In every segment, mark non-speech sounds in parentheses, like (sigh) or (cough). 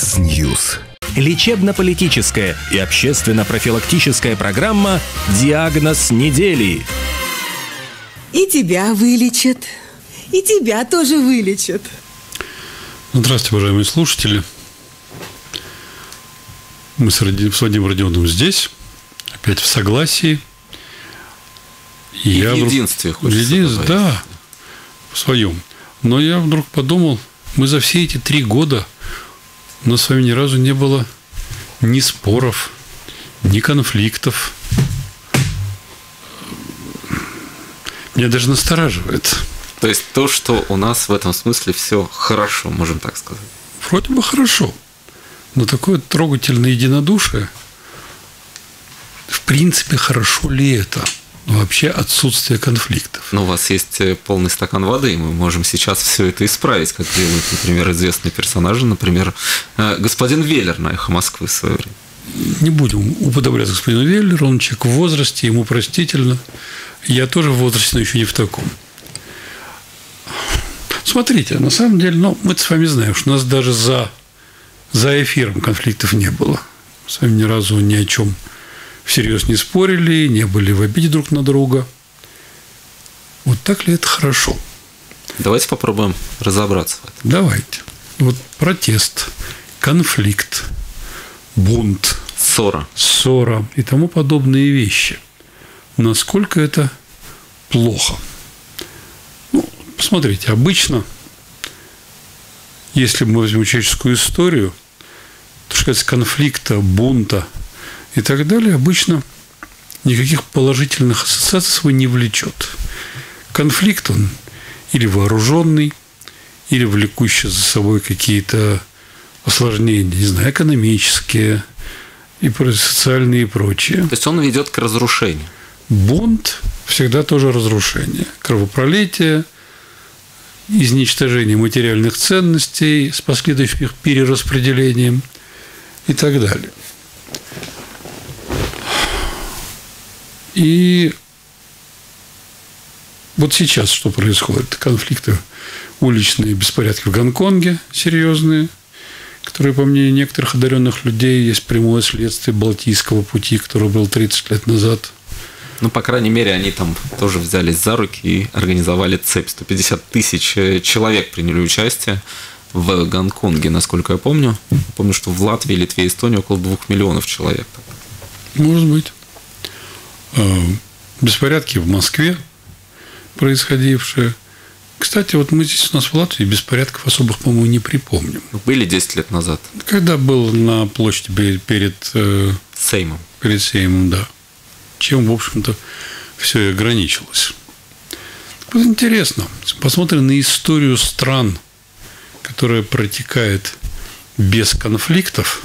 X-News. Лечебно-политическая и общественно-профилактическая программа «Диагноз недели». И тебя вылечат, и тебя тоже вылечат. Здравствуйте, уважаемые слушатели. Мы с, Ради... с Вадимом Родионовым здесь, опять в согласии. И, и в единстве, хочется в единстве, Да, в своем. Но я вдруг подумал, мы за все эти три года, у нас с вами ни разу не было ни споров, ни конфликтов. Меня даже настораживает. То есть то, что у нас в этом смысле все хорошо, можем так сказать. Вроде бы хорошо. Но такое трогательное единодушие, в принципе, хорошо ли это? Ну, вообще отсутствие конфликтов. Но у вас есть э, полный стакан воды, и мы можем сейчас все это исправить, как делают, например, известные персонажи, например, э, господин Веллер на «Эхо Москвы» в свое время. Не будем уподобляться господину Веллеру, он человек в возрасте, ему простительно. Я тоже в возрасте, но еще не в таком. Смотрите, на самом деле, ну, мы с вами знаем, что у нас даже за, за эфиром конфликтов не было. С вами ни разу ни о чем всерьез не спорили, не были в обиде друг на друга. Вот так ли это хорошо? Давайте попробуем разобраться в этом. Давайте. Вот протест, конфликт, бунт, ссора, ссора и тому подобные вещи. Насколько это плохо? Ну, посмотрите, обычно, если мы возьмем человеческую историю, то, что касается конфликта, бунта – и так далее, обычно никаких положительных ассоциаций свой не влечет. Конфликт он или вооруженный, или влекущий за собой какие-то осложнения, не знаю, экономические, и социальные и прочие. То есть он ведет к разрушению. Бунт всегда тоже разрушение. Кровопролитие, изничтожение материальных ценностей с последующим перераспределением и так далее. И вот сейчас что происходит? Конфликты, уличные беспорядки в Гонконге серьезные, которые, по мнению некоторых одаренных людей, есть прямое следствие Балтийского пути, который был 30 лет назад. Ну, по крайней мере, они там тоже взялись за руки и организовали цепь. 150 тысяч э, человек приняли участие в Гонконге, насколько я помню. Помню, что в Латвии, Литве Эстонии около двух миллионов человек. Может быть. Э, беспорядки в Москве происходившие. Кстати, вот мы здесь у нас в Латвии беспорядков особых, по-моему, не припомним. Были 10 лет назад. Когда был на площади перед... Э, Сеймом. Перед Сеймом, да. Чем, в общем-то, все и ограничилось. Вот интересно. Посмотрим на историю стран, которая протекает без конфликтов,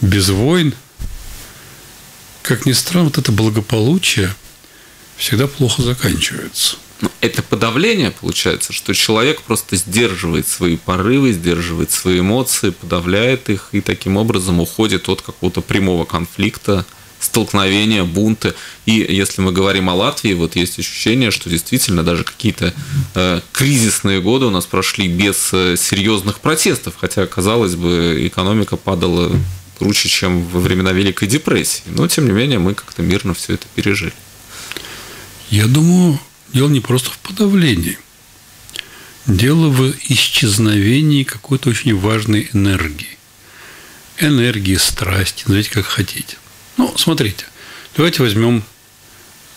без войн, как ни странно, вот это благополучие всегда плохо заканчивается. Это подавление, получается, что человек просто сдерживает свои порывы, сдерживает свои эмоции, подавляет их и таким образом уходит от какого-то прямого конфликта, столкновения, бунта. И если мы говорим о Латвии, вот есть ощущение, что действительно даже какие-то э, кризисные годы у нас прошли без э, серьезных протестов, хотя, казалось бы, экономика падала круче, чем во времена Великой депрессии. Но, тем не менее, мы как-то мирно все это пережили. Я думаю, дело не просто в подавлении. Дело в исчезновении какой-то очень важной энергии. Энергии, страсти, назовите как хотите. Ну, смотрите, давайте возьмем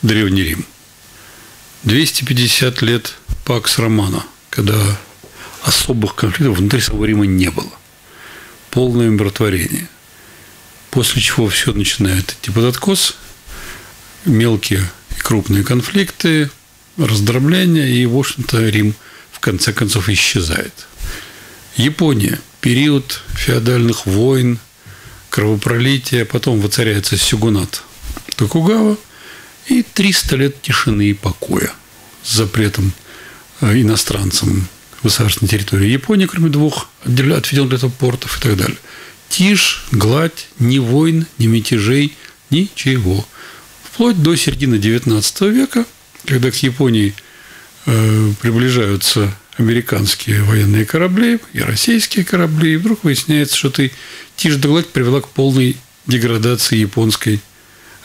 Древний Рим. 250 лет Пакс Романа, когда особых конфликтов внутри самого Рима не было. Полное умиротворение после чего все начинает идти под откос, мелкие и крупные конфликты, раздробления, и, в общем-то, Рим в конце концов исчезает. Япония. Период феодальных войн, кровопролития, потом воцаряется сюгунат Токугава и 300 лет тишины и покоя с запретом э, иностранцам высаживаться на территории Японии, кроме двух отведенных для этого портов и так далее тишь, гладь, ни войн, ни мятежей, ничего. Вплоть до середины XIX века, когда к Японии э, приближаются американские военные корабли и российские корабли, и вдруг выясняется, что ты тишь да гладь привела к полной деградации японской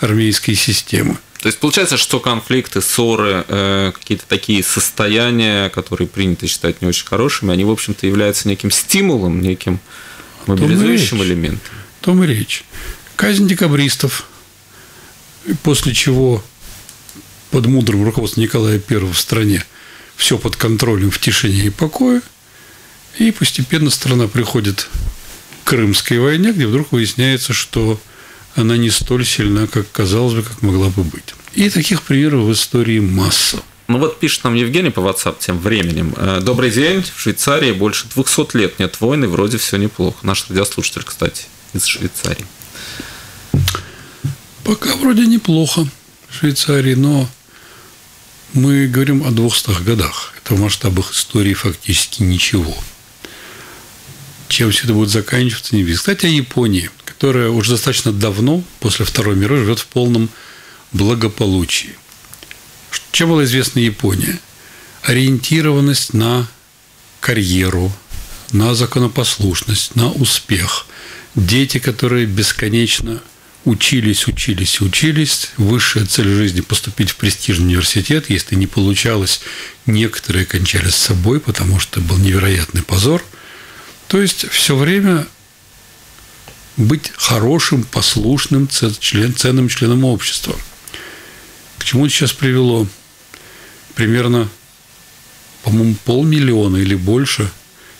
армейской системы. То есть получается, что конфликты, ссоры, э, какие-то такие состояния, которые принято считать не очень хорошими, они, в общем-то, являются неким стимулом, неким мобилизующим элементом. В том и речь. Казнь декабристов, после чего под мудрым руководством Николая I в стране все под контролем в тишине и покое, и постепенно страна приходит к Крымской войне, где вдруг выясняется, что она не столь сильна, как казалось бы, как могла бы быть. И таких примеров в истории масса. Ну вот пишет нам Евгений по WhatsApp тем временем. «Э, Добрый день. В Швейцарии больше 200 лет нет войны, вроде все неплохо. Наш радиослушатель, кстати, из Швейцарии. Пока вроде неплохо в Швейцарии, но мы говорим о 200 годах. Это в масштабах истории фактически ничего. Чем все это будет заканчиваться, не видно. Кстати, о Японии, которая уже достаточно давно, после Второй мировой, живет в полном благополучии. Чем была известна Япония? Ориентированность на карьеру, на законопослушность, на успех. Дети, которые бесконечно учились, учились, учились. Высшая цель жизни – поступить в престижный университет. Если не получалось, некоторые кончали с собой, потому что был невероятный позор. То есть все время быть хорошим, послушным, ценным членом общества. Чему это сейчас привело? Примерно, по-моему, полмиллиона или больше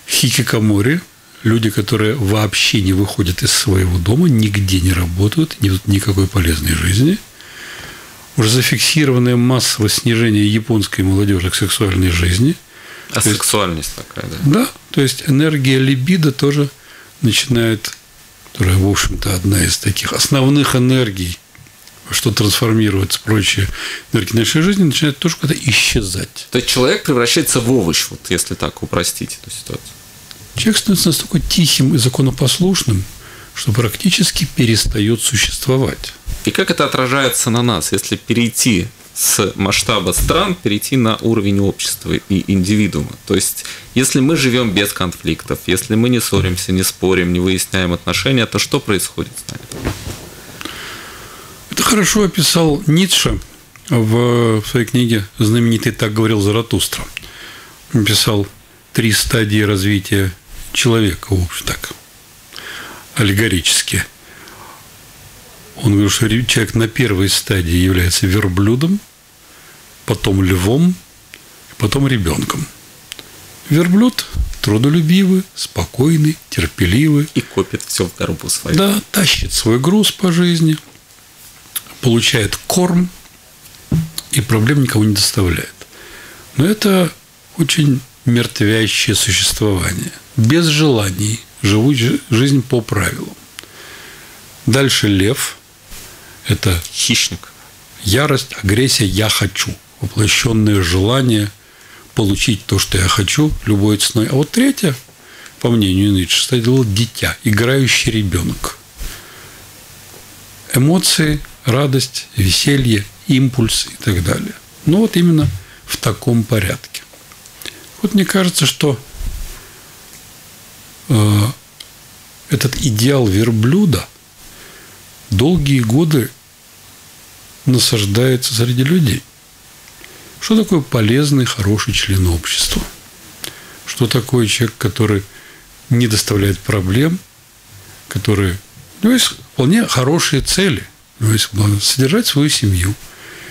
хикикамори, люди, которые вообще не выходят из своего дома, нигде не работают, не ведут никакой полезной жизни. Уже зафиксированное массовое снижение японской молодежи к сексуальной жизни. А сексуальность есть, такая, да? Да, то есть энергия либидо тоже начинает которая, в общем-то, одна из таких основных энергий, что трансформируется прочие энергии нашей жизни, начинает тоже куда-то исчезать. То есть человек превращается в овощ, вот если так упростить эту ситуацию. Человек становится настолько тихим и законопослушным, что практически перестает существовать. И как это отражается на нас, если перейти с масштаба стран перейти на уровень общества и индивидуума. То есть, если мы живем без конфликтов, если мы не ссоримся, не спорим, не выясняем отношения, то что происходит с нами? Это хорошо описал Ницше в своей книге знаменитый «Так говорил Заратустра». Он писал три стадии развития человека, в общем так, аллегорически. Он говорил, что человек на первой стадии является верблюдом, потом львом, потом ребенком. Верблюд трудолюбивый, спокойный, терпеливый. И копит все в горбу свою. Да, тащит свой груз по жизни, получает корм и проблем никому не доставляет. Но это очень мертвящее существование. Без желаний живут жизнь по правилам. Дальше лев – это хищник. Ярость, агрессия, я хочу – воплощенное желание получить то, что я хочу, любой ценой. А вот третье, по мнению Ницше, стало дитя, играющий ребенок. Эмоции, радость, веселье, импульс и так далее. Ну вот именно в таком порядке. Вот мне кажется, что э, этот идеал верблюда долгие годы насаждается среди людей. Что такое полезный, хороший член общества? Что такое человек, который не доставляет проблем, который... У него есть вполне хорошие цели. У него есть содержать свою семью.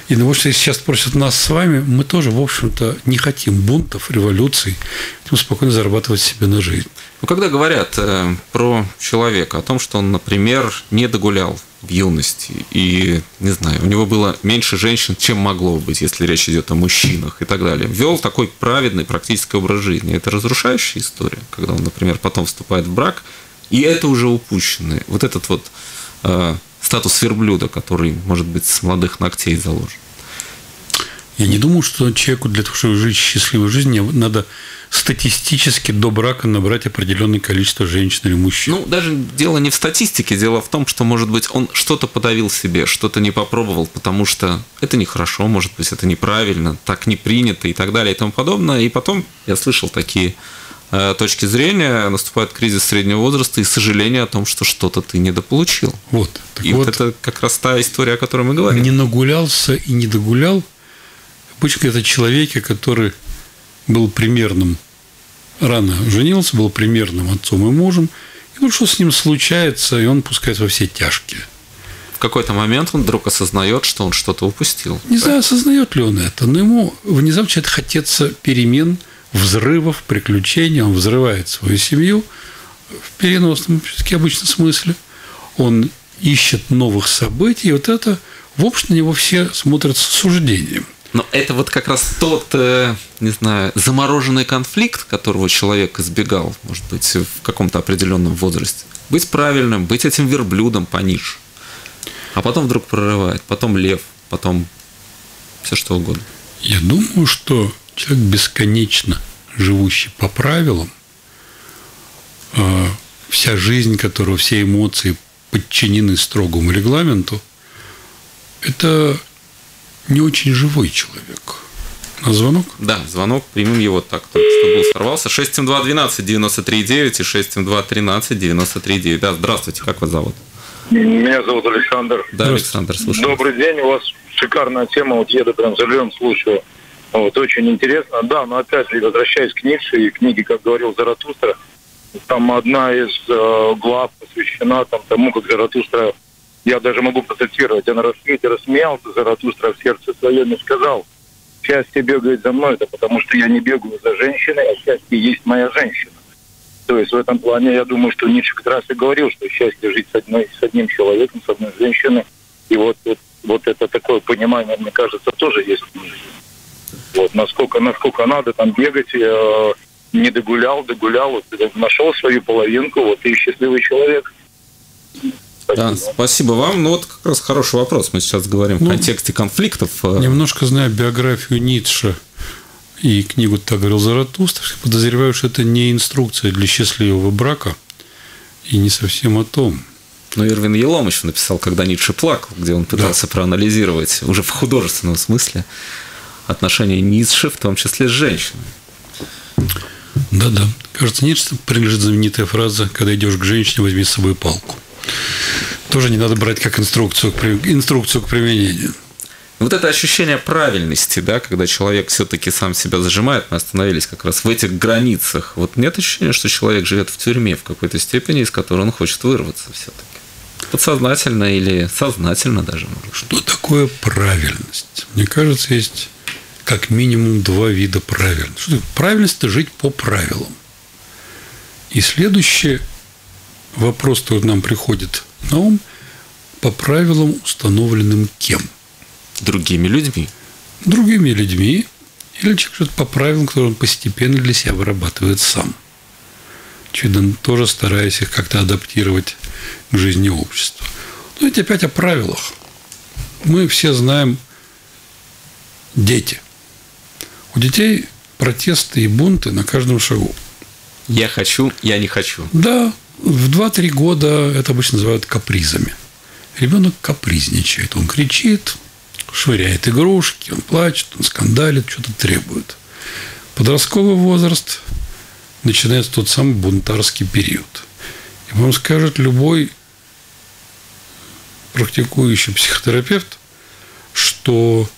И потому что если сейчас просят нас с вами, мы тоже, в общем-то, не хотим бунтов, революций, хотим спокойно зарабатывать себе на жизнь. Ну, когда говорят э, про человека, о том, что он, например, не догулял в юности, и, не знаю, у него было меньше женщин, чем могло быть, если речь идет о мужчинах и так далее. Вел такой праведный практический образ жизни. Это разрушающая история, когда он, например, потом вступает в брак, и это уже упущенный. Вот этот вот э, статус верблюда, который, может быть, с молодых ногтей заложен. Я не думаю, что человеку для того, чтобы жить счастливой жизнью, надо статистически до брака набрать определенное количество женщин или мужчин. Ну, даже дело не в статистике, дело в том, что, может быть, он что-то подавил себе, что-то не попробовал, потому что это нехорошо, может быть, это неправильно, так не принято и так далее и тому подобное. И потом я слышал такие точки зрения, наступает кризис среднего возраста и сожаление о том, что что-то ты недополучил. Вот. И вот, вот это как раз та история, о которой мы говорим. не нагулялся и не догулял. Обычно это человеке, который был примерным, рано женился, был примерным отцом и мужем, и ну что с ним случается, и он пускает во все тяжкие. В какой-то момент он вдруг осознает, что он что-то упустил. Не знаю, осознает ли он это, но ему внезапно начинает хотеться перемен, взрывов, приключений. Он взрывает свою семью в переносном, все-таки обычном смысле. Он ищет новых событий, и вот это, в общем, на него все смотрят с осуждением. Но это вот как раз тот, э, не знаю, замороженный конфликт, которого человек избегал, может быть, в каком-то определенном возрасте. Быть правильным, быть этим верблюдом пониже. А потом вдруг прорывает, потом лев, потом все что угодно. Я думаю, что человек бесконечно живущий по правилам, а вся жизнь которого, все эмоции подчинены строгому регламенту, это не очень живой человек. На звонок? Да, звонок, примем его так, только что был сорвался. 672 12 93 9 и 672 13 93 9. Да, здравствуйте, как вас зовут? Меня зовут Александр. Да, Александр, слушаю. Добрый день, у вас шикарная тема, вот еду прям за рулем, слушаю. Вот, очень интересно. Да, но опять же, возвращаясь к Ницше и книге, как говорил Заратустра, там одна из э, глав посвящена там, тому, как Заратустра, я даже могу процитировать, он рассмеялся, рассмеялся Заратустра в сердце своем и сказал, счастье бегает за мной, это потому что я не бегаю за женщиной, а счастье есть моя женщина. То есть в этом плане я думаю, что Ницше как раз и говорил, что счастье жить с, одной, с одним человеком, с одной женщиной. И вот, вот, вот это такое понимание, мне кажется, тоже есть в книге. Вот, насколько, насколько надо там бегать, э, не догулял, догулял, вот, нашел свою половинку, вот и счастливый человек. Да, спасибо вам. Ну вот как раз хороший вопрос. Мы сейчас говорим в Ну, контексте конфликтов. э, Немножко знаю биографию Ницше и книгу «Так говорил Заратустра», подозреваю, что это не инструкция для счастливого брака и не совсем о том. Ну, Ирвин Еломыч написал, когда Ницше плакал, где он пытался проанализировать уже в художественном смысле отношения Ницше, в том числе с женщиной. Да-да. Кажется, Ницше принадлежит знаменитая фраза «Когда идешь к женщине, возьми с собой палку». Тоже не надо брать как инструкцию к, инструкцию к применению. Вот это ощущение правильности, да, когда человек все-таки сам себя зажимает, мы остановились как раз в этих границах. Вот нет ощущения, что человек живет в тюрьме в какой-то степени, из которой он хочет вырваться все-таки. Подсознательно или сознательно даже. может. Что такое правильность? Мне кажется, есть как минимум два вида. Что такое? Правильность – это жить по правилам. И следующий вопрос, который нам приходит на ум, по правилам, установленным кем? Другими людьми. Другими людьми или человек живет по правилам, которые он постепенно для себя вырабатывает сам. Очевидно, тоже стараясь их как-то адаптировать к жизни общества. Ну, ведь опять о правилах. Мы все знаем дети. У детей протесты и бунты на каждом шагу. Я хочу, я не хочу. Да, в 2-3 года это обычно называют капризами. Ребенок капризничает, он кричит, швыряет игрушки, он плачет, он скандалит, что-то требует. Подростковый возраст начинается тот самый бунтарский период. И вам скажет любой практикующий психотерапевт, что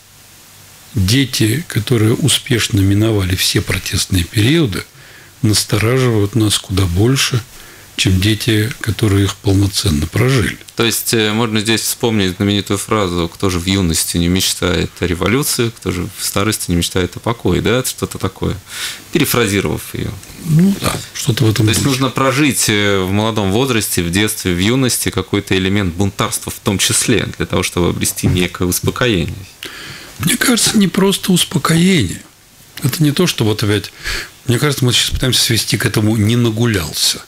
дети, которые успешно миновали все протестные периоды, настораживают нас куда больше, чем дети, которые их полноценно прожили. То есть э, можно здесь вспомнить знаменитую фразу «Кто же в юности не мечтает о революции, кто же в старости не мечтает о покое», да, это что-то такое, перефразировав ее. Ну да, что-то в этом То есть нужно прожить э, в молодом возрасте, в детстве, в юности какой-то элемент бунтарства в том числе, для того, чтобы обрести некое успокоение. Мне кажется, не просто успокоение. Это не то, что вот опять... Мне кажется, мы сейчас пытаемся свести к этому «не нагулялся».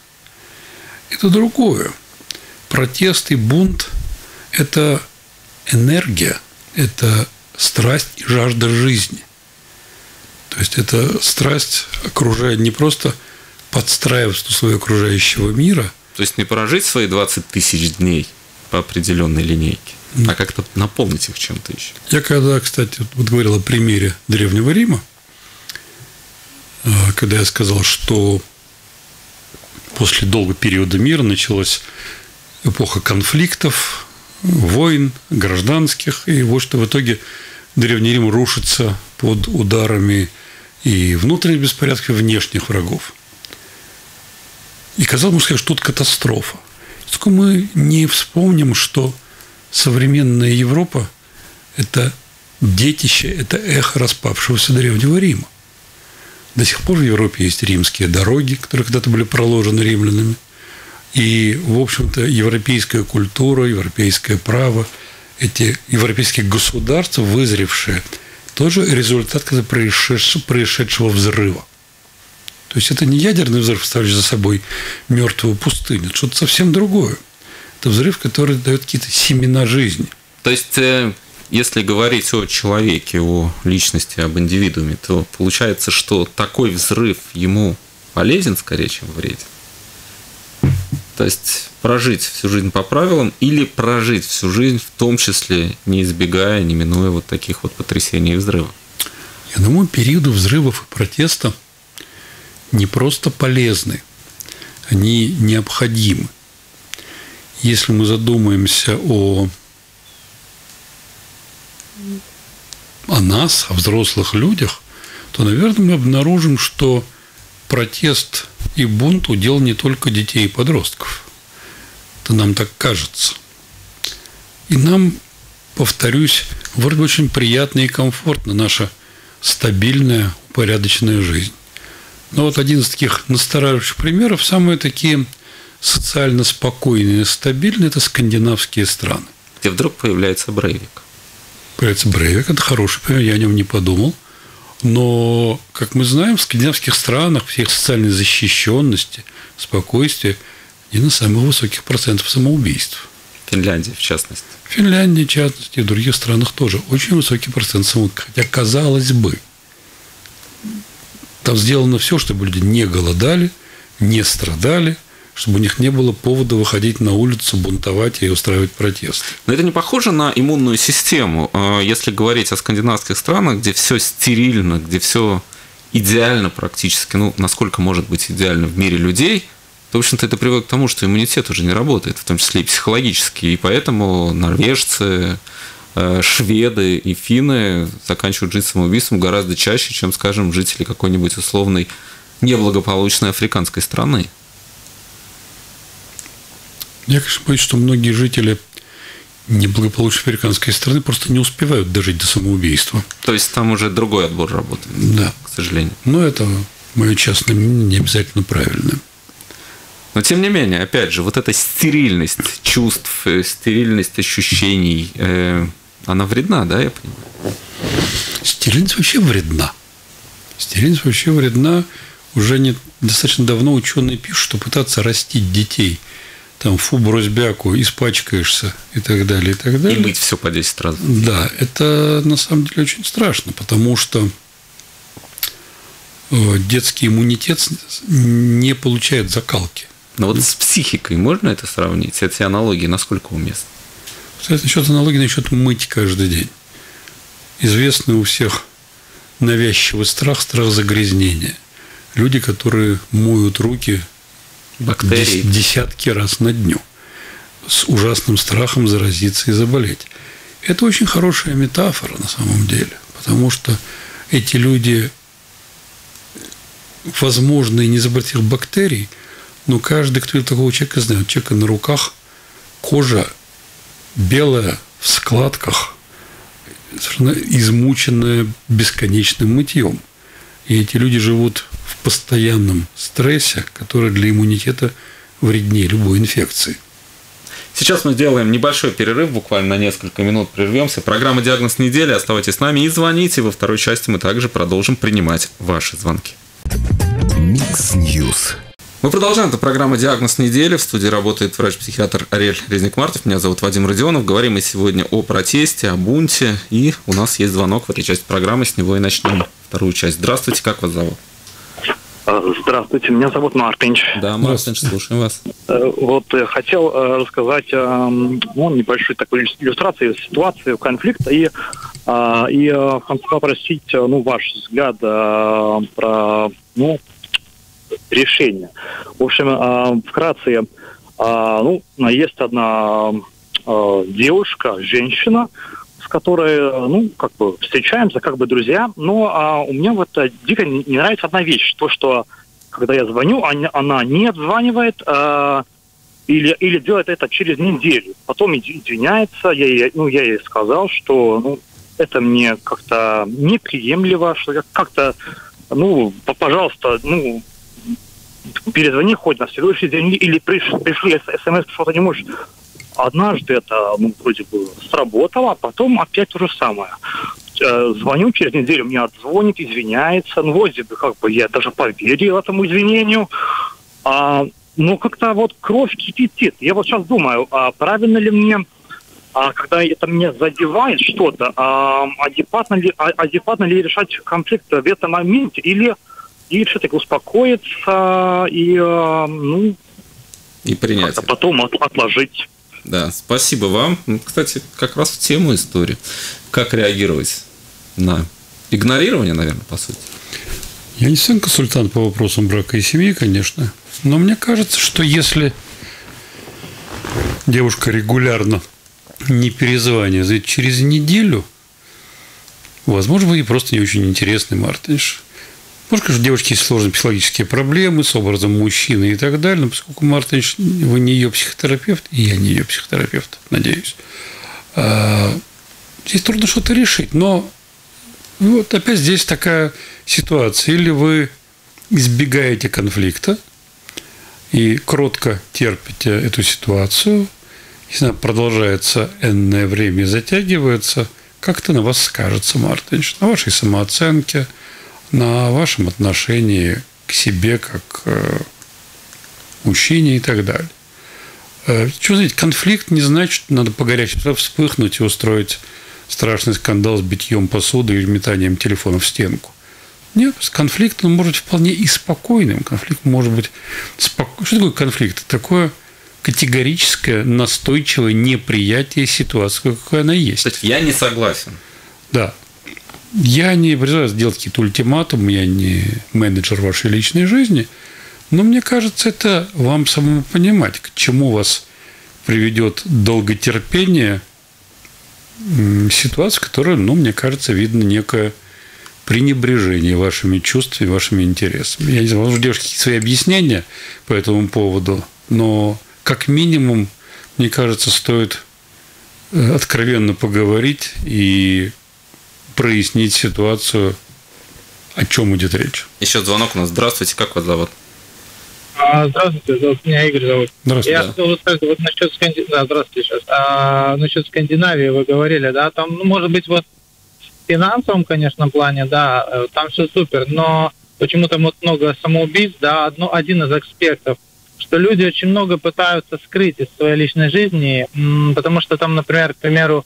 Это другое. Протест и бунт – это энергия, это страсть и жажда жизни. То есть это страсть окружает не просто подстраиваться условия окружающего мира. То есть не прожить свои 20 тысяч дней по определенной линейке, а как-то наполнить их чем-то еще. Я когда, кстати, вот говорил о примере Древнего Рима, э, когда я сказал, что после долгого периода мира началась эпоха конфликтов, войн, гражданских, и вот что в итоге Древний Рим рушится под ударами и внутренних беспорядков, и внешних врагов. И казалось, что тут катастрофа. Только мы не вспомним, что современная Европа – это детище, это эхо распавшегося Древнего Рима. До сих пор в Европе есть римские дороги, которые когда-то были проложены римлянами. И, в общем-то, европейская культура, европейское право, эти европейские государства, вызревшие, тоже результат происшедшего взрыва. То есть это не ядерный взрыв, оставляющий за собой мертвую пустыню, это что-то совсем другое. Это взрыв, который дает какие-то семена жизни. То есть, э, если говорить о человеке, о личности, об индивидууме, то получается, что такой взрыв ему полезен скорее, чем вреден. То есть прожить всю жизнь по правилам или прожить всю жизнь, в том числе не избегая, не минуя вот таких вот потрясений и взрывов. Я думаю, периоды взрывов и протеста не просто полезны, они необходимы. Если мы задумаемся о, о нас, о взрослых людях, то, наверное, мы обнаружим, что протест и бунт удел не только детей и подростков. Это нам так кажется. И нам, повторюсь, вроде очень приятно и комфортно наша стабильная, упорядоченная жизнь. Но вот один из таких настораживающих примеров, самые такие социально спокойные и стабильные, это скандинавские страны. Где вдруг появляется Брейвик. Появляется Брейвик, это хороший пример, я о нем не подумал. Но, как мы знаем, в скандинавских странах всех социальной защищенности, спокойствия один из самых высоких процентов самоубийств. Финляндия, в частности. Финляндии, в частности, и в других странах тоже очень высокий процент самоубийств. Хотя, казалось бы, там сделано все, чтобы люди не голодали, не страдали, чтобы у них не было повода выходить на улицу, бунтовать и устраивать протесты. Но это не похоже на иммунную систему. А, если говорить о скандинавских странах, где все стерильно, где все идеально практически, ну, насколько может быть идеально в мире людей, то, в общем-то, это приводит к тому, что иммунитет уже не работает, в том числе и психологически. И поэтому норвежцы, Э, шведы и финны заканчивают жизнь самоубийством гораздо чаще, чем, скажем, жители какой-нибудь условной неблагополучной африканской страны. Я, конечно, боюсь, что многие жители неблагополучной африканской страны просто не успевают дожить до самоубийства. То есть там уже другой отбор работает, да. к сожалению. Но это мое частное мнение не обязательно правильное. Но тем не менее, опять же, вот эта стерильность чувств, э, стерильность ощущений, э, она вредна, да, я понимаю? Стерильность вообще вредна. Стерильность вообще вредна. Уже не, достаточно давно ученые пишут, что пытаться растить детей там, фу, брось бяку, испачкаешься и так далее, и так далее. И мыть все по 10 раз. Да, это на самом деле очень страшно, потому что э, детский иммунитет не получает закалки. Но вот с психикой можно это сравнить? Эти аналогии насколько уместны? Кстати, насчет аналогии, насчет мыть каждый день. Известный у всех навязчивый страх, страх загрязнения. Люди, которые моют руки Бактерии. десятки раз на дню с ужасным страхом заразиться и заболеть. Это очень хорошая метафора на самом деле, потому что эти люди, возможно, и не заболеть бактерий, но каждый, кто такого человека знает, человека на руках кожа белая в складках, совершенно измученная бесконечным мытьем. И эти люди живут в постоянном стрессе, который для иммунитета вреднее любой инфекции. Сейчас мы сделаем небольшой перерыв, буквально на несколько минут прервемся. Программа «Диагноз недели». Оставайтесь с нами и звоните. Во второй части мы также продолжим принимать ваши звонки. Mix News. Мы продолжаем. Это программа «Диагноз недели». В студии работает врач-психиатр Ариэль Резник-Мартов. Меня зовут Вадим Родионов. Говорим мы сегодня о протесте, о бунте. И у нас есть звонок в этой части программы. С него и начнем вторую часть. Здравствуйте, как вас зовут? А, здравствуйте, меня зовут Мартинч. Да, Мартинч, слушаем вас. Э, вот хотел э, рассказать ну, небольшую такую иллюстрацию ситуации, конфликта и, и э, попросить ну, ваш взгляд про ну, решение. В общем, вкратце, ну, есть одна девушка, женщина, с которой, ну, как бы встречаемся, как бы друзья, но а, у меня вот а, дико не нравится одна вещь, то, что когда я звоню, она, она не отзванивает, а, или, или делает это через неделю. Потом извиняется, я ей, ну, я ей сказал, что, ну, это мне как-то неприемлемо, что как-то, ну, пожалуйста, ну, перезвони хоть на следующий день, или пришли, пришли смс, что ты не можешь Однажды это, ну, вроде бы сработало, а потом опять то же самое. Э, звоню через неделю, мне отзвонит, извиняется. Ну, вроде бы, как бы, я даже поверил этому извинению. А, но как-то вот кровь кипятит. Я вот сейчас думаю, а правильно ли мне а когда это меня задевает что-то, а, адекватно, ли, а, адекватно ли решать конфликт в этом моменте, или, или все-таки успокоиться и, а, ну, и принять. потом от, отложить. Да, спасибо вам. Ну, кстати, как раз в тему истории. Как реагировать на игнорирование, наверное, по сути? Я не сын консультант по вопросам брака и семьи, конечно. Но мне кажется, что если девушка регулярно не перезванивает через неделю, возможно, вы ей просто не очень интересный Мартинш. Может, конечно, у девушки есть сложные психологические проблемы с образом мужчины и так далее, но поскольку Мартынович, вы не ее психотерапевт, и я не ее психотерапевт, надеюсь, а, здесь трудно что-то решить. Но вот опять здесь такая ситуация. Или вы избегаете конфликта и кротко терпите эту ситуацию, если она продолжается энное время и затягивается, как-то на вас скажется Мартынович, на вашей самооценке – на вашем отношении к себе как э, мужчине и так далее. Э, знаете, конфликт не значит, что надо по горячему вспыхнуть и устроить страшный скандал с битьем посуды и метанием телефона в стенку. Нет, конфликт он может быть вполне и спокойным. Конфликт может быть спокойным. Что такое конфликт? Такое категорическое, настойчивое неприятие ситуации, какой она есть. То есть я не согласен. Да. Я не призываю сделать какие-то ультиматумы, я не менеджер вашей личной жизни, но мне кажется, это вам самому понимать, к чему вас приведет долготерпение ситуация, в которой, ну, мне кажется, видно некое пренебрежение вашими чувствами, вашими интересами. Я не знаю, возможно, девушки какие-то свои объяснения по этому поводу, но как минимум, мне кажется, стоит э, откровенно поговорить и прояснить ситуацию, о чем идет речь. Еще звонок у нас. Здравствуйте, как вас зовут? А, здравствуйте, зовут, меня Игорь зовут. Здравствуйте. Я хотел сказать, вот насчет Скандинавии, да, здравствуйте сейчас. А, насчет Скандинавии вы говорили, да, там, ну, может быть, вот в финансовом, конечно, плане, да, э, там все супер, но почему-то вот много самоубийств, да, одно, один из экспертов, что люди очень много пытаются скрыть из своей личной жизни, потому что там, например, к примеру,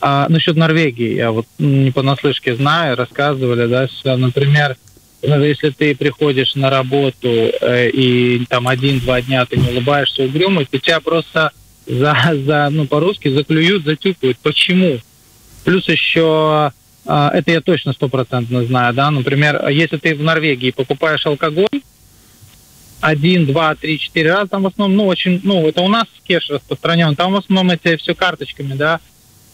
а насчет Норвегии, я вот не понаслышке знаю, рассказывали, да, что, например, если ты приходишь на работу э, и там один-два дня ты не улыбаешься угрюмо, тебя просто за, за ну, по-русски заклюют, затюкают. Почему? Плюс еще, э, это я точно стопроцентно знаю, да, например, если ты в Норвегии покупаешь алкоголь, один, два, три, четыре раза, там в основном, ну, очень, ну, это у нас кеш распространен, там в основном эти все карточками, да,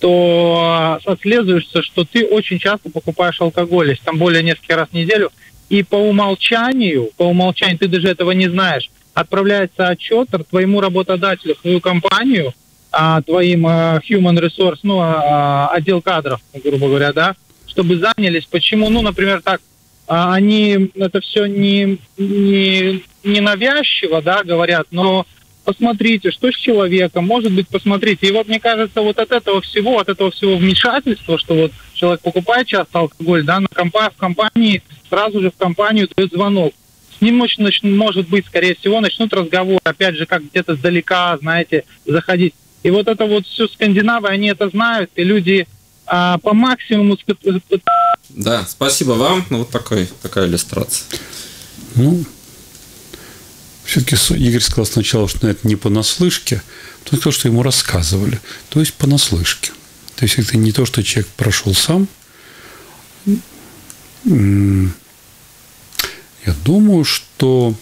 то отслеживаешься, что ты очень часто покупаешь алкоголь, если там более несколько раз в неделю, и по умолчанию, по умолчанию, ты даже этого не знаешь, отправляется отчет твоему работодателю, твою компанию, а, твоим а, human resource, ну, а, отдел кадров, грубо говоря, да, чтобы занялись. Почему? Ну, например, так, они это все не, не, не навязчиво, да, говорят, но посмотрите, что с человеком, может быть, посмотрите. И вот мне кажется, вот от этого всего, от этого всего вмешательства, что вот человек покупает часто алкоголь, да, на компа в компании, сразу же в компанию дает звонок. с ним очень, может быть, скорее всего, начнут разговор, опять же, как где-то сдалека, знаете, заходить. И вот это вот все скандинавы, они это знают, и люди а, по максимуму... Да, спасибо вам. Ну, вот такой, такая иллюстрация. Ну, все-таки Игорь сказал сначала, что это не понаслышке, то то, что ему рассказывали, то есть понаслышке. То есть это не то, что человек прошел сам. Я думаю, что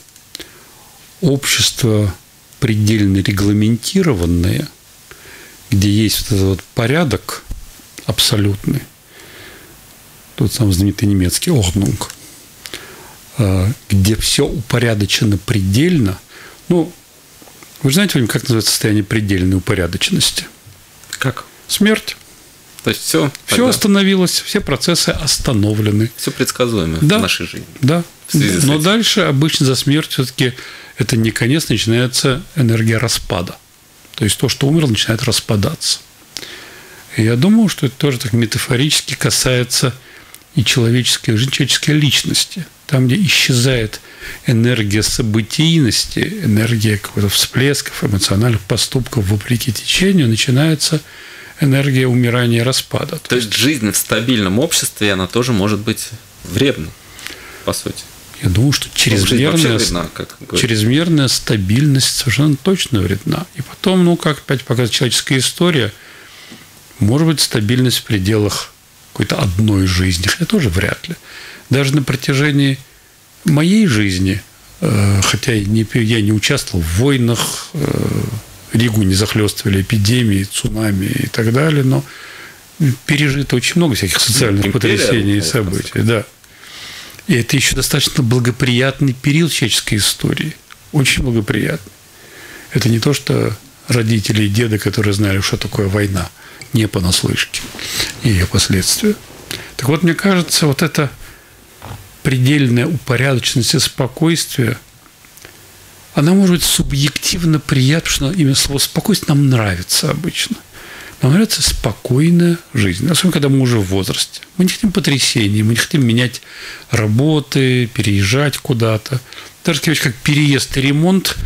общество предельно регламентированное, где есть вот этот вот порядок абсолютный, тот самый знаменитый немецкий Охнунг, где все упорядочено предельно. Ну, вы знаете, как называется состояние предельной упорядоченности? Как? Смерть. То есть все. Все тогда... остановилось, все процессы остановлены. Все предсказуемо да, в нашей жизни. Да. Но дальше обычно за смерть все-таки это не конец, начинается энергия распада. То есть то, что умерло, начинает распадаться. И я думаю, что это тоже так метафорически касается и человеческой, человеческой личности. Там, где исчезает энергия событийности, энергия какого-то всплесков, эмоциональных поступков вопреки течению, начинается энергия умирания и распада. То, То есть жизнь в стабильном обществе, она тоже может быть вредна, по сути. Я думаю, что чрезмерная, вредна, как чрезмерная стабильность совершенно точно вредна. И потом, ну, как опять показывает человеческая история, может быть стабильность в пределах какой-то одной жизни, хотя тоже вряд ли. Даже на протяжении моей жизни, э, хотя я не участвовал в войнах, э, Ригу не захлестывали эпидемии, цунами и так далее, но пережито очень много всяких социальных ну, потрясений и событий. Да. И это еще достаточно благоприятный период человеческой истории. Очень благоприятный. Это не то, что родители и деды, которые знали, что такое война, не понаслышке и ее последствия. Так вот, мне кажется, вот эта предельная упорядоченность и спокойствие – она может быть субъективно приятна, потому что именно слово «спокойствие» нам нравится обычно. Нам нравится спокойная жизнь, особенно когда мы уже в возрасте. Мы не хотим потрясений, мы не хотим менять работы, переезжать куда-то. Даже такие вещи, как переезд и ремонт,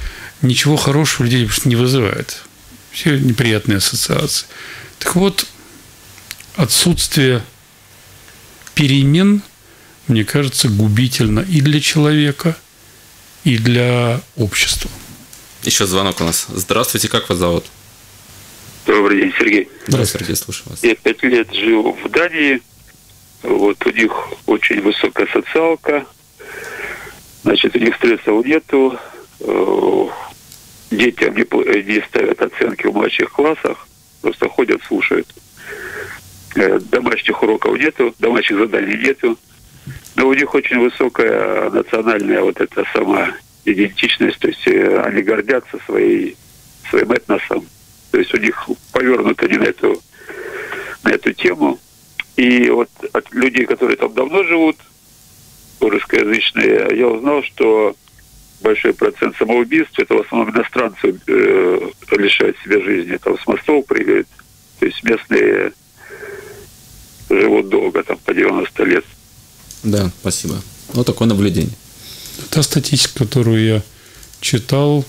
ничего хорошего людей просто не вызывает. Все неприятные ассоциации. Так вот, отсутствие перемен, мне кажется, губительно и для человека – и для общества. Еще звонок у нас. Здравствуйте, как вас зовут? Добрый день, Сергей. Здравствуйте, Сергей, слушаю вас. Я пять лет живу в Дании. Вот у них очень высокая социалка. Значит, у них стрессов нету. Э, детям не, не ставят оценки в младших классах. Просто ходят, слушают. Э, домашних уроков нету, домашних заданий нету. Но у них очень высокая национальная вот эта сама идентичность, то есть э, они гордятся своей, своим этносом. То есть у них повернуто не на эту, на эту тему. И вот от людей, которые там давно живут, русскоязычные, я узнал, что большой процент самоубийств, это в основном иностранцы э, лишают себя жизни. Там с мостов прыгают. То есть местные живут долго, там по 90 лет. Да, спасибо. Вот такое наблюдение. Та статистика, которую я читал,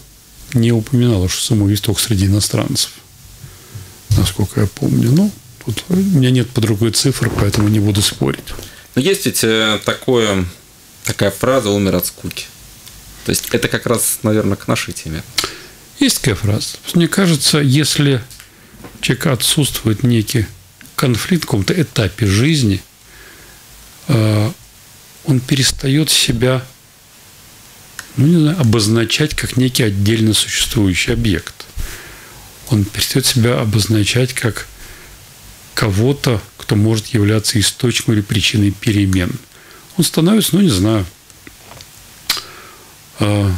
не упоминала, что самоубийство среди иностранцев. Насколько я помню. Ну, тут у меня нет под рукой цифр, поэтому не буду спорить. Но есть ведь э, такое, такая фраза «умер от скуки». То есть это как раз, наверное, к нашей теме. Есть такая фраза. Мне кажется, если человек отсутствует некий конфликт в каком-то этапе жизни, э, он перестает себя ну, не знаю, обозначать как некий отдельно существующий объект. Он перестает себя обозначать как кого-то, кто может являться источником или причиной перемен. Он становится, ну, не знаю, а,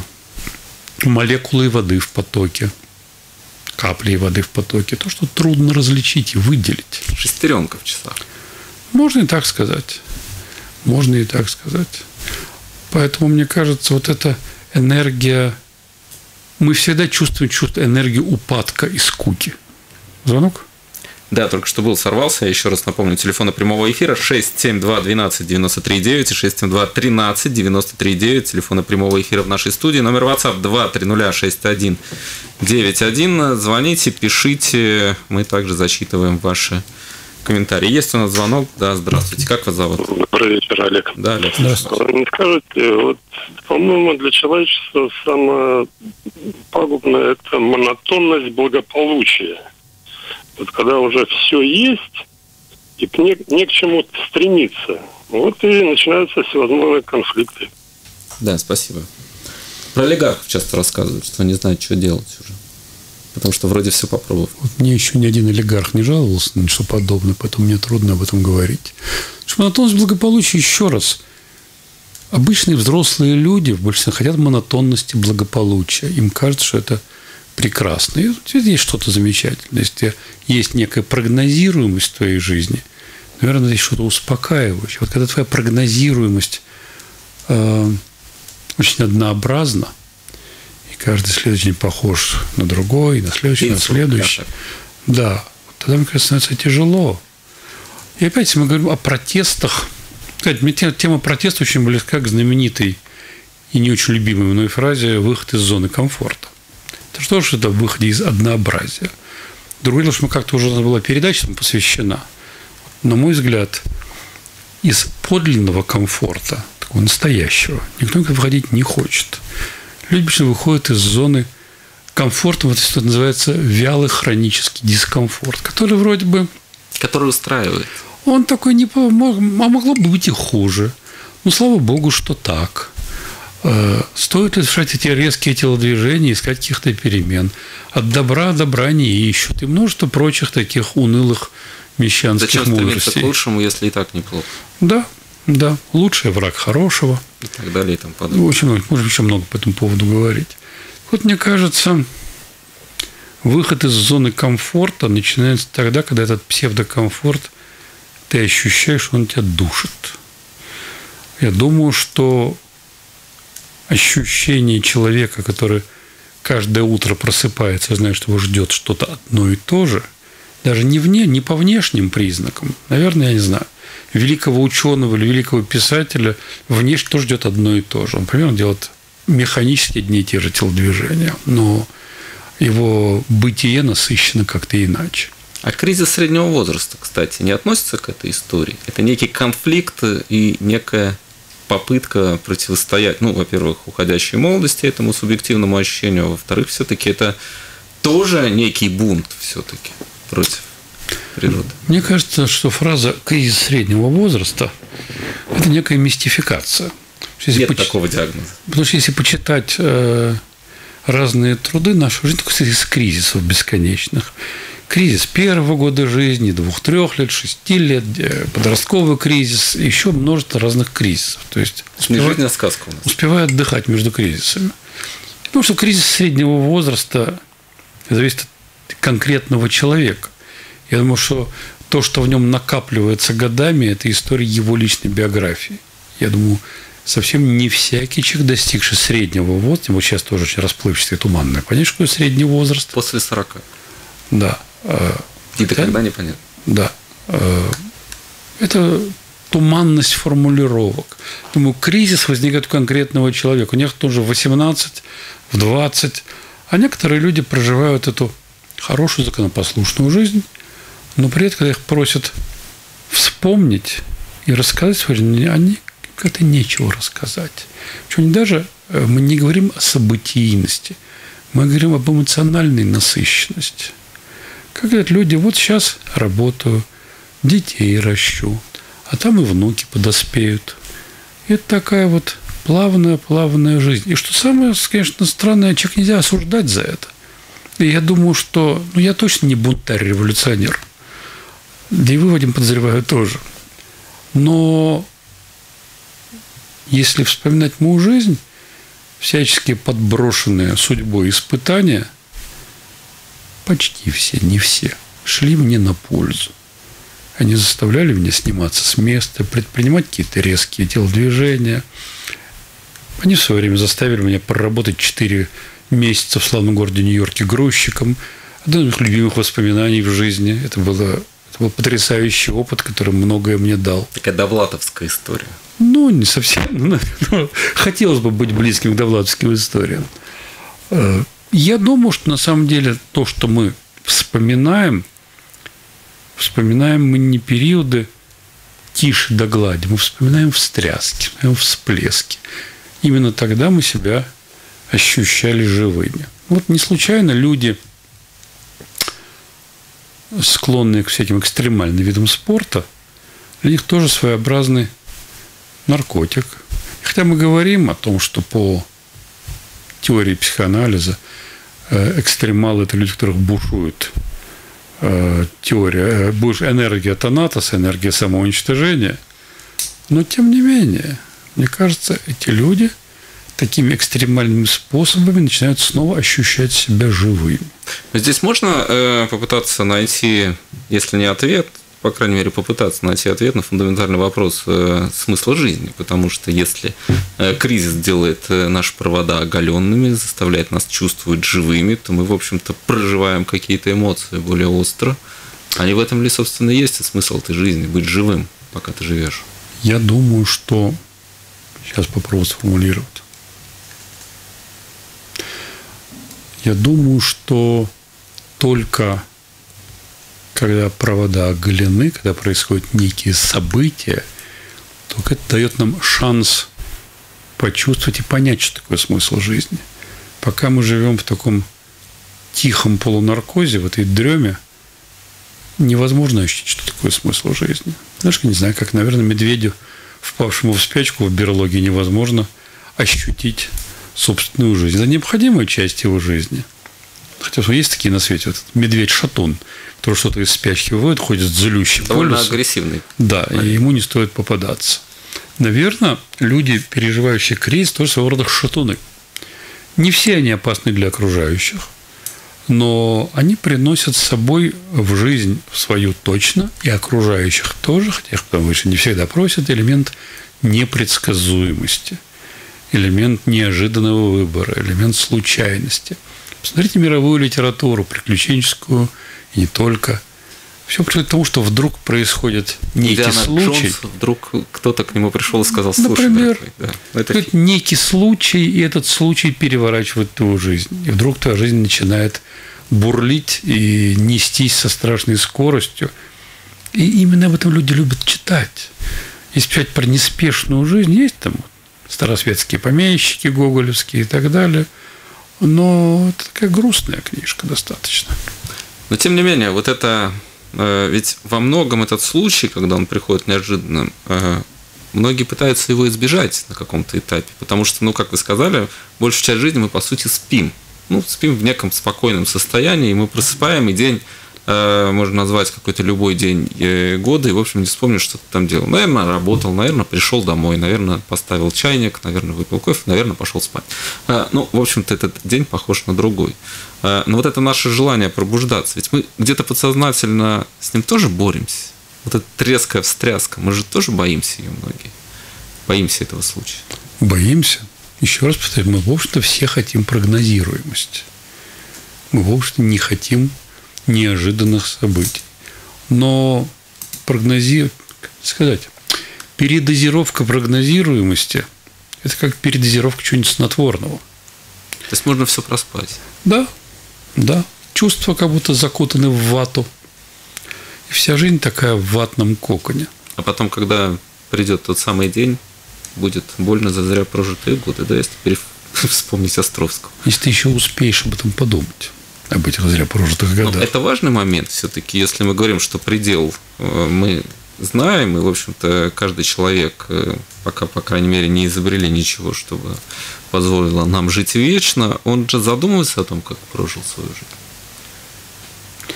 молекулой воды в потоке, каплей воды в потоке. То, что трудно различить и выделить. Шестеренка в часах. Можно и так сказать. Можно и так сказать. Поэтому, мне кажется, вот эта энергия... Мы всегда чувствуем чувство энергии упадка и скуки. Звонок? Да, только что был сорвался. Я еще раз напомню, телефона прямого эфира 672 12 93 9 и 672 13 93 9. Телефона прямого эфира в нашей студии. Номер WhatsApp 230 61 91. Звоните, пишите. Мы также зачитываем ваши комментарии. Есть у нас звонок. Да, здравствуйте. Как вас зовут? Добрый вечер, Олег. Да, Олег. Здравствуйте. Не скажете, вот, по-моему, для человечества самое пагубное – это монотонность благополучия. Вот когда уже все есть, и к не, не к чему стремиться, вот и начинаются всевозможные конфликты. Да, спасибо. Про олигархов часто рассказывают, что не знают, что делать уже. Потому что вроде все попробовал. Вот мне еще ни один олигарх не жаловался на что подобное, поэтому мне трудно об этом говорить. Что монотонность благополучия, еще раз, обычные взрослые люди в большинстве хотят монотонности благополучия. Им кажется, что это прекрасно. И есть что-то замечательное. Если есть некая прогнозируемость твоей жизни, наверное, здесь что-то успокаивающее. Вот когда твоя прогнозируемость э, очень однообразна, каждый следующий день похож на другой, на следующий, на Инсульт, следующий. Да, тогда, мне кажется, становится тяжело. И опять, если мы говорим о протестах, кстати, мне тема протеста очень близка к знаменитой и не очень любимой мной фразе «выход из зоны комфорта». Это что же это выход из однообразия? Другое дело, что мы как-то уже была передача этому посвящена. На мой взгляд, из подлинного комфорта, такого настоящего, никто выходить не хочет. Люди обычно выходят из зоны комфорта, вот это называется вялый хронический дискомфорт, который вроде бы Который устраивает. он такой не по- мог- а могло бы быть и хуже. Ну, слава богу, что так. Э, Стоит ли совершать эти резкие телодвижения, искать каких-то перемен? От добра добра не ищут. И множество прочих таких унылых мещанских Зачем стремиться мудростей. к лучшему, если и так неплохо? Да, да. Лучший враг хорошего. И так далее и тому Ну, подобное. очень много, можем еще много по этому поводу говорить. Вот мне кажется, выход из зоны комфорта начинается тогда, когда этот псевдокомфорт ты ощущаешь, он тебя душит. Я думаю, что ощущение человека, который каждое утро просыпается, зная, что его ждет что-то одно и то же, даже не, вне, не по внешним признакам, наверное, я не знаю, великого ученого или великого писателя внешне тоже ждет одно и то же. Он примерно делает механически одни и те же телодвижения, но его бытие насыщено как-то иначе. А кризис среднего возраста, кстати, не относится к этой истории? Это некий конфликт и некая попытка противостоять, ну, во-первых, уходящей молодости этому субъективному ощущению, а во-вторых, все-таки это тоже некий бунт все-таки против природы. Мне кажется, что фраза «кризис среднего возраста» – это некая мистификация. Если Нет поч- такого диагноза. Потому что если почитать э, разные труды нашей жизни, только из кризисов бесконечных. Кризис первого года жизни, двух, трех лет, шести лет, э, подростковый кризис, еще множество разных кризисов. То есть Не успевай- жизнь, а сказка у нас. успевая отдыхать между кризисами. Потому что кризис среднего возраста зависит от конкретного человека. Я думаю, что то, что в нем накапливается годами, это история его личной биографии. Я думаю, совсем не всякий человек, достигший среднего возраста, вот сейчас тоже очень туманное, понятно, что такое средний возраст? После 40. Да. И Да. когда непонятно. Да. Э, Это туманность формулировок. Думаю, кризис возникает у конкретного человека. У них тоже в 18, в 20. А некоторые люди проживают эту хорошую законопослушную жизнь, но при этом, когда их просят вспомнить и рассказать свою они как-то нечего рассказать. Причем не даже э, мы не говорим о событийности, мы говорим об эмоциональной насыщенности. Как говорят люди, вот сейчас работаю, детей ращу, а там и внуки подоспеют. Это такая вот плавная-плавная жизнь. И что самое, конечно, странное, человек нельзя осуждать за это. И я думаю, что... Ну, я точно не бунтарь-революционер. Да и вы, Вадим, подозреваю, тоже. Но если вспоминать мою жизнь, всячески подброшенные судьбой испытания, почти все, не все, шли мне на пользу. Они заставляли меня сниматься с места, предпринимать какие-то резкие телодвижения. Они в свое время заставили меня проработать 4 месяца в славном городе Нью-Йорке грузчиком, одно из моих любимых воспоминаний в жизни. Это, было, это был потрясающий опыт, который многое мне дал. Такая довлатовская история. Ну, не совсем. Но хотелось бы быть близким к довлатовским историям. Э, я думаю, что на самом деле то, что мы вспоминаем, вспоминаем мы не периоды тише до глади, мы вспоминаем встряски, вспоминаем всплески. Именно тогда мы себя ощущали живыми. Вот не случайно люди, склонные к всяким экстремальным видам спорта, для них тоже своеобразный наркотик. Хотя мы говорим о том, что по теории психоанализа э, экстремалы – это люди, которых бушует э, теория, э, энергия Танатоса, энергия самоуничтожения. Но тем не менее, мне кажется, эти люди такими экстремальными способами начинают снова ощущать себя живыми. Здесь можно э, попытаться найти, если не ответ, по крайней мере, попытаться найти ответ на фундаментальный вопрос э, смысла жизни. Потому что если э, кризис делает э, наши провода оголенными, заставляет нас чувствовать живыми, то мы, в общем-то, проживаем какие-то эмоции более остро. А не в этом ли, собственно, есть и смысл этой жизни, быть живым, пока ты живешь? Я думаю, что... Сейчас попробую сформулировать. Я думаю, что только когда провода оголены, когда происходят некие события, только это дает нам шанс почувствовать и понять, что такое смысл жизни. Пока мы живем в таком тихом полунаркозе, в этой дреме, невозможно ощутить, что такое смысл жизни. Знаешь, не знаю, как, наверное, медведю, впавшему в спячку в берлоге, невозможно ощутить собственную жизнь. Это необходимая часть его жизни. Хотя есть такие на свете. Вот медведь-шатун – который что-то из спячки выводит, ходит с злющим Довольно полюсом. агрессивный. Да, и ему не стоит попадаться. Наверное, люди, переживающие кризис, тоже своего рода шатуны. Не все они опасны для окружающих, но они приносят с собой в жизнь свою точно и окружающих тоже, хотя их потому что не всегда просят, элемент непредсказуемости, элемент неожиданного выбора, элемент случайности. Посмотрите мировую литературу, приключенческую – и не только. Все приходит к тому, что вдруг происходит некий Диана случай. Джонс, вдруг кто-то к нему пришел и сказал, слушай, Например, дорогой, да, это... некий случай, и этот случай переворачивает твою жизнь. И вдруг твоя жизнь начинает бурлить и нестись со страшной скоростью. И именно об этом люди любят читать. Если писать про неспешную жизнь, есть там старосветские помещики, гоголевские и так далее. Но это такая грустная книжка достаточно. Но тем не менее, вот это э, ведь во многом этот случай, когда он приходит неожиданно, э, многие пытаются его избежать на каком-то этапе, потому что, ну, как вы сказали, большую часть жизни мы, по сути, спим. Ну, спим в неком спокойном состоянии, и мы просыпаем, и день можно назвать какой-то любой день э, года, и, в общем, не вспомнишь, что ты там делал. Наверное, работал, наверное, пришел домой, наверное, поставил чайник, наверное, выпил кофе, наверное, пошел спать. Э, ну, в общем-то, этот день похож на другой. Но вот это наше желание пробуждаться, ведь мы где-то подсознательно с ним тоже боремся. Вот эта резкая встряска, мы же тоже боимся ее многие. Боимся этого случая. Боимся. Еще раз повторю, мы, в общем-то, все хотим прогнозируемости. Мы, в общем-то, не хотим неожиданных событий. Но прогнози... сказать, передозировка прогнозируемости – это как передозировка чего-нибудь снотворного. То есть можно все проспать? Да, да. Чувства как будто закутаны в вату. И вся жизнь такая в ватном коконе. А потом, когда придет тот самый день, будет больно за зря прожитые годы, да, если (laughs) вспомнить Островского. Если ты еще успеешь об этом подумать об этих зря прожитых годах. Но это важный момент все-таки, если мы говорим, что предел э, мы знаем, и, в общем-то, каждый человек э, пока, по крайней мере, не изобрели ничего, чтобы позволило нам жить вечно, он же задумывается о том, как прожил свою жизнь.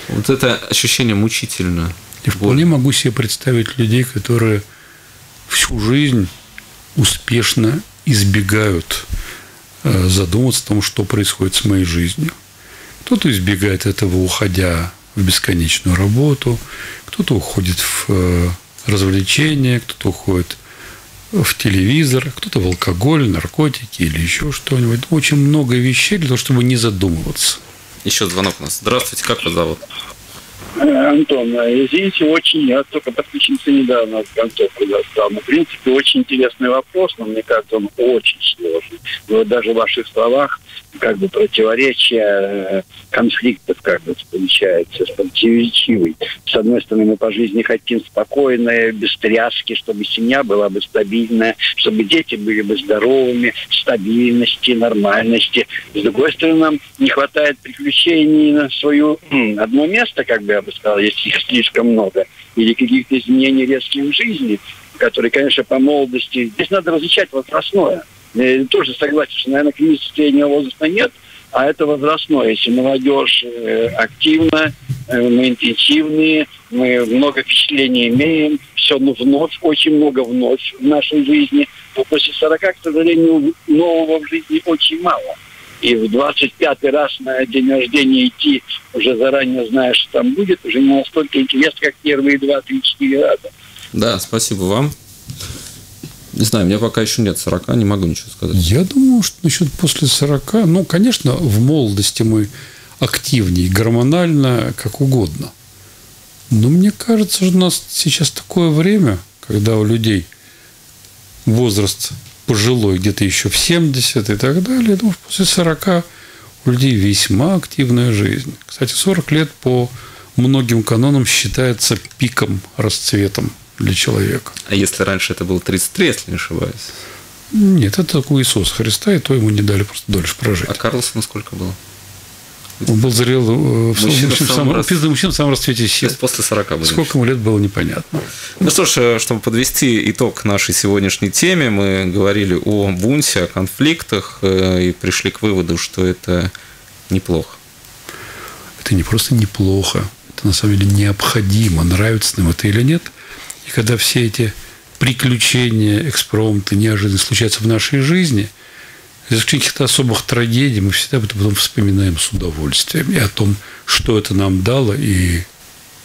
Вот это ощущение мучительно. И вполне могу себе представить людей, которые всю жизнь успешно избегают э, задумываться о том, что происходит с моей жизнью. Кто-то избегает этого, уходя в бесконечную работу, кто-то уходит в э, развлечения, кто-то уходит в телевизор, кто-то в алкоголь, наркотики или еще что-нибудь. Очень много вещей для того, чтобы не задумываться. Еще звонок у нас. Здравствуйте, как вас зовут? Антон, извините, очень, я только подключился недавно к концу предоставил. В принципе, очень интересный вопрос, но мне кажется, он очень сложный. Вот даже в ваших словах как бы противоречия конфликтов как бы встречается, противоречивый. С одной стороны, мы по жизни хотим спокойной, без тряски, чтобы семья была бы стабильная, чтобы дети были бы здоровыми, стабильности, нормальности. С другой стороны, нам не хватает приключений на свое одно место, как бы я бы сказал, если их слишком много, или каких-то изменений резких в жизни, которые, конечно, по молодости... Здесь надо различать возрастное. Я тоже согласен, что, наверное, кризис среднего возраста нет, а это возрастное. Если молодежь э, активна, э, мы интенсивные, мы много впечатлений имеем, все ну, вновь, очень много вновь в нашей жизни. Но после 40, к сожалению, нового в жизни очень мало. И в 25-й раз на день рождения идти, уже заранее знаешь, что там будет, уже не настолько интересно, как первые 2-3-4 раза. Да, спасибо вам. Не знаю, мне пока еще нет 40, не могу ничего сказать. Я думаю, что насчет после 40, ну, конечно, в молодости мы активнее, гормонально, как угодно. Но мне кажется, что у нас сейчас такое время, когда у людей возраст пожилой, где-то еще в 70 и так далее, думаю, после 40 у людей весьма активная жизнь. Кстати, 40 лет по многим канонам считается пиком, расцветом для человека. А если раньше это было 33, если не ошибаюсь? Нет, это у Иисуса Христа, и то ему не дали просто дольше прожить. А Карлсону сколько было? Он был зрел э, в, Мужчина мужчин, в самом сам, рас- пизда мужчин в самом расцвете сил. То есть после 40 было. Сколько ему лет было непонятно. Ну что ж, э, чтобы подвести итог нашей сегодняшней теме, мы говорили о бунте, о конфликтах э, и пришли к выводу, что это неплохо. Это не просто неплохо, это на самом деле необходимо, нравится нам это или нет. И когда все эти приключения, экспромты, неожиданности случаются в нашей жизни, за исключением каких-то особых трагедий, мы всегда об потом вспоминаем с удовольствием и о том, что это нам дало и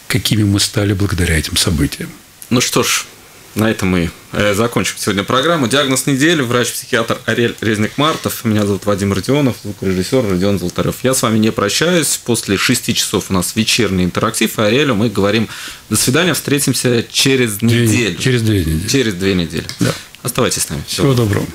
какими мы стали благодаря этим событиям. Ну что ж, на этом мы э, закончим сегодня программу. Диагноз недели. Врач-психиатр Ариэль Резник-Мартов. Меня зовут Вадим Родионов, звукорежиссер Родион Золотарев. Я с вами не прощаюсь. После шести часов у нас вечерний интерактив. И Ариэлю мы говорим до свидания. Встретимся через неделю. Через две недели. Через две недели. Да. Оставайтесь с нами. Всего доброго.